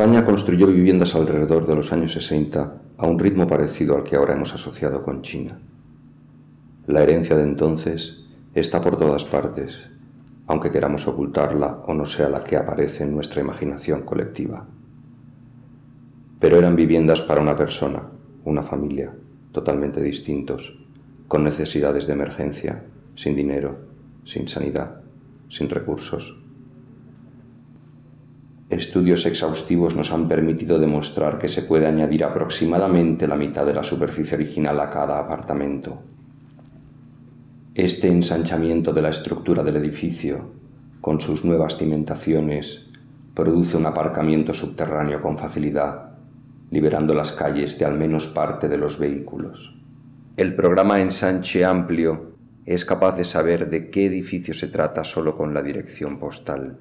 España construyó viviendas alrededor de los años 60 a un ritmo parecido al que ahora hemos asociado con China. La herencia de entonces está por todas partes, aunque queramos ocultarla o no sea la que aparece en nuestra imaginación colectiva. Pero eran viviendas para una persona, una familia, totalmente distintos, con necesidades de emergencia, sin dinero, sin sanidad, sin recursos. Estudios exhaustivos nos han permitido demostrar que se puede añadir aproximadamente la mitad de la superficie original a cada apartamento. Este ensanchamiento de la estructura del edificio, con sus nuevas cimentaciones, produce un aparcamiento subterráneo con facilidad, liberando las calles de al menos parte de los vehículos. El programa Ensanche Amplio es capaz de saber de qué edificio se trata solo con la dirección postal.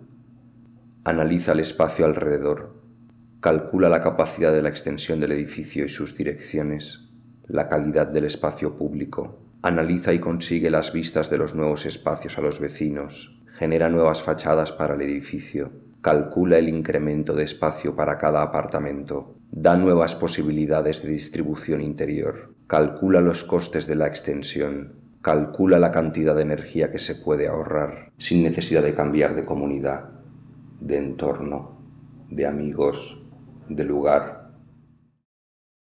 Analiza el espacio alrededor, calcula la capacidad de la extensión del edificio y sus direcciones, la calidad del espacio público, analiza y consigue las vistas de los nuevos espacios a los vecinos, genera nuevas fachadas para el edificio, calcula el incremento de espacio para cada apartamento, da nuevas posibilidades de distribución interior, calcula los costes de la extensión, calcula la cantidad de energía que se puede ahorrar sin necesidad de cambiar de comunidad, de entorno, de amigos, de lugar,